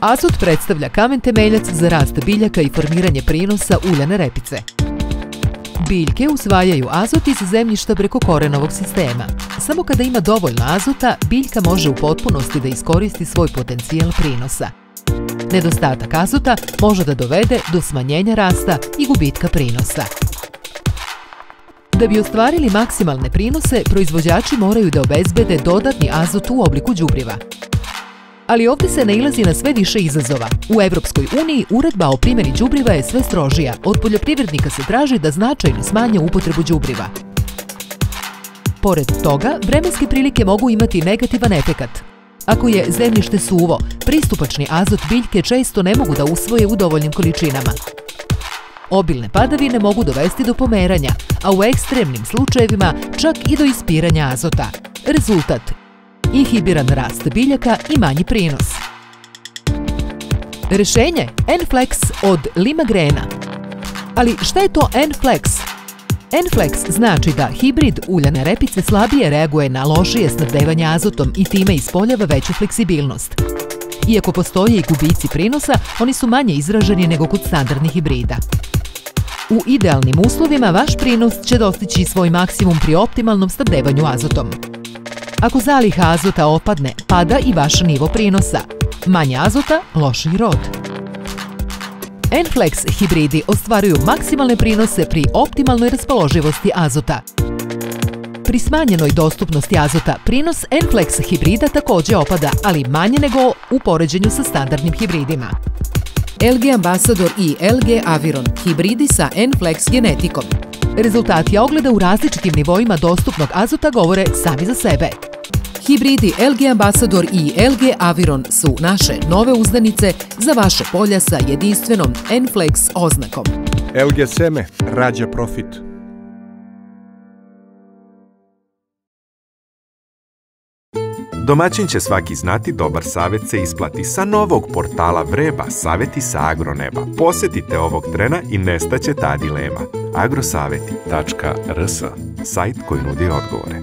Azot predstavlja kamen temeljac za rast biljaka i formiranje prinosa uljane repice. Biljke usvajaju azot iz zemljišta preko korenovog sistema. Samo kada ima dovoljno azota, biljka može u potpunosti da iskoristi svoj potencijal prinosa. Nedostatak azota može da dovede do smanjenja rasta i gubitka prinosa. Da bi ostvarili maksimalne prinose, proizvođači moraju da obezbede dodatni azot u obliku đubriva. Ali ovdje se nailazi na sve više izazova. U Evropskoj uniji uredba o primjeni đubriva je sve strožija. Od poljoprivrednika se traži da značajno smanje upotrebu đubriva. Pored toga, vremenske prilike mogu imati negativan efekat. Ako je zemljište suvo, pristupačni azot biljke često ne mogu da usvoje u dovoljnim količinama. Obilne padavine mogu dovesti do pomeranja, a u ekstremnim slučajevima čak i do ispiranja azota. Rezultat inhibiran rast biljaka i manji prinos. Rešenje Enflex od Limagrena. Ali šta je to Enflex? Enflex znači da hibrid uljane repice slabije reaguje na lošije snabdevanje azotom i time ispoljava veću fleksibilnost. Iako postoje i gubici prinosa, oni su manje izraženi nego kod standardnih hibrida. U idealnim uslovima vaš prinos će dostići svoj maksimum pri optimalnom snabdevanju azotom. Ako zaliha azota opadne, pada i vaš nivo prinosa. Manje azota, lošiji rod. Enflex hibridi ostvaruju maksimalne prinose pri optimalnoj raspoloživosti azota. Pri smanjenoj dostupnosti azota, prinos Enflex hibrida također opada, ali manje nego u poređenju sa standardnim hibridima. LG Ambassador i LG Aviron, hibridi sa Enflex genetikom. Rezultati ogleda u različitim nivoima dostupnog azota govore sami za sebe. Hibridi LG Ambassador i LG Aviron su naše nove uzdanice za vaše polja sa jedinstvenom Enflex oznakom. LG Seme rađa profit. Domaćin će svaki znati dobar savjet se isplati sa novog portala Vreba Savjeti sa Agroneba. Posjetite ovog trena i nestaće ta dilema. agrosaveti.rs Sajt koji nudi odgovore.